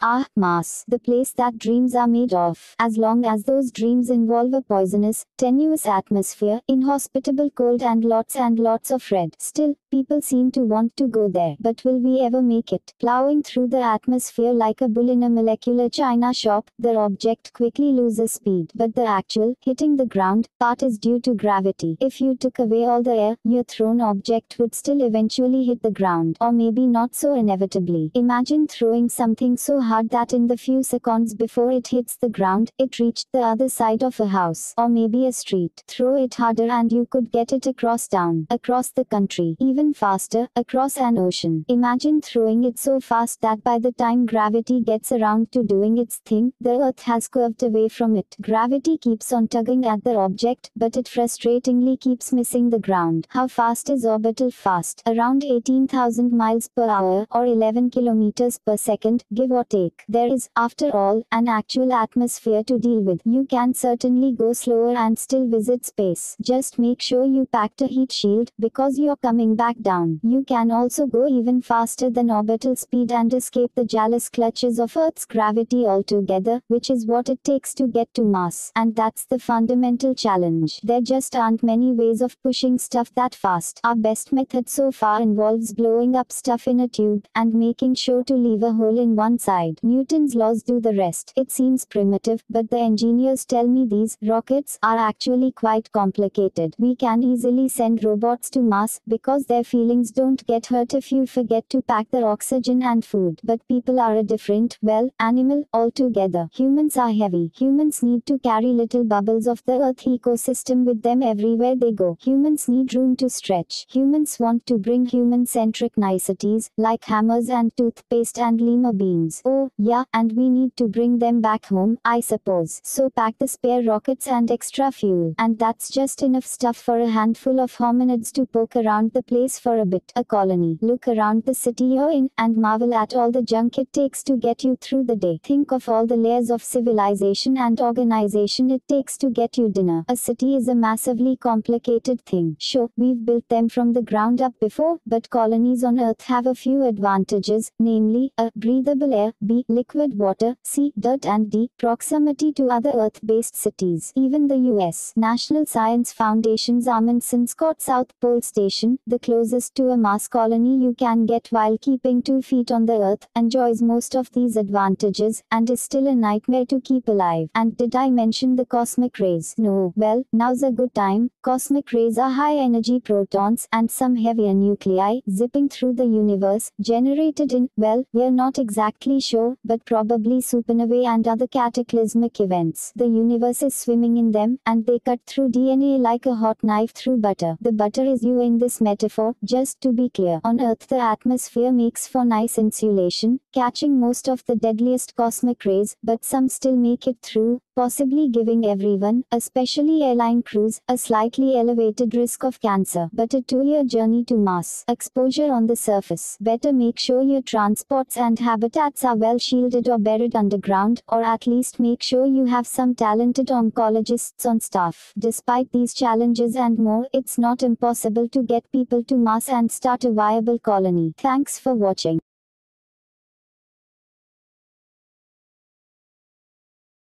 Ah, Mars, the place that dreams are made of. As long as those dreams involve a poisonous, tenuous atmosphere, inhospitable cold and lots and lots of red. Still, people seem to want to go there. But will we ever make it? Plowing through the atmosphere like a bull in a molecular china shop, the object quickly loses speed. But the actual, hitting the ground, part is due to gravity. If you took away all the air, your thrown object would still eventually hit the ground. Or maybe not so inevitably. Imagine throwing something so hard that in the few seconds before it hits the ground, it reached the other side of a house, or maybe a street. Throw it harder and you could get it across town, across the country, even faster, across an ocean. Imagine throwing it so fast that by the time gravity gets around to doing its thing, the earth has curved away from it. Gravity keeps on tugging at the object, but it frustratingly keeps missing the ground. How fast is orbital fast? Around 18,000 miles per hour, or 11 kilometers per second, give or take There is, after all, an actual atmosphere to deal with. You can certainly go slower and still visit space. Just make sure you packed a heat shield, because you're coming back down. You can also go even faster than orbital speed and escape the jealous clutches of Earth's gravity altogether, which is what it takes to get to Mars. And that's the fundamental challenge. There just aren't many ways of pushing stuff that fast. Our best method so far involves blowing up stuff in a tube, and making sure to leave a hole in one side side. Newton's laws do the rest. It seems primitive, but the engineers tell me these rockets are actually quite complicated. We can easily send robots to Mars because their feelings don't get hurt if you forget to pack the oxygen and food. But people are a different, well, animal altogether. Humans are heavy. Humans need to carry little bubbles of the Earth ecosystem with them everywhere they go. Humans need room to stretch. Humans want to bring human-centric niceties, like hammers and toothpaste and lima beans. Oh, yeah, and we need to bring them back home, I suppose. So pack the spare rockets and extra fuel. And that's just enough stuff for a handful of hominids to poke around the place for a bit. A colony. Look around the city you're in, and marvel at all the junk it takes to get you through the day. Think of all the layers of civilization and organization it takes to get you dinner. A city is a massively complicated thing. Sure, we've built them from the ground up before, but colonies on Earth have a few advantages, namely, a breathable air, B. Liquid water, C. Dirt and D. Proximity to other Earth-based cities. Even the U.S. National Science Foundation's Amundsen Scott South Pole Station, the closest to a Mars colony you can get while keeping two feet on the Earth, enjoys most of these advantages, and is still a nightmare to keep alive. And did I mention the cosmic rays? No. Well, now's a good time. Cosmic rays are high-energy protons and some heavier nuclei zipping through the universe, generated in, well, we're not exactly sure but probably supernovae and other cataclysmic events. The universe is swimming in them, and they cut through DNA like a hot knife through butter. The butter is you in this metaphor, just to be clear. On Earth the atmosphere makes for nice insulation, catching most of the deadliest cosmic rays, but some still make it through, possibly giving everyone, especially airline crews, a slightly elevated risk of cancer. But a two-year journey to Mars, exposure on the surface. Better make sure your transports and habitats are well shielded or buried underground, or at least make sure you have some talented oncologists on staff. Despite these challenges and more, it's not impossible to get people to Mars and start a viable colony. Thanks for watching.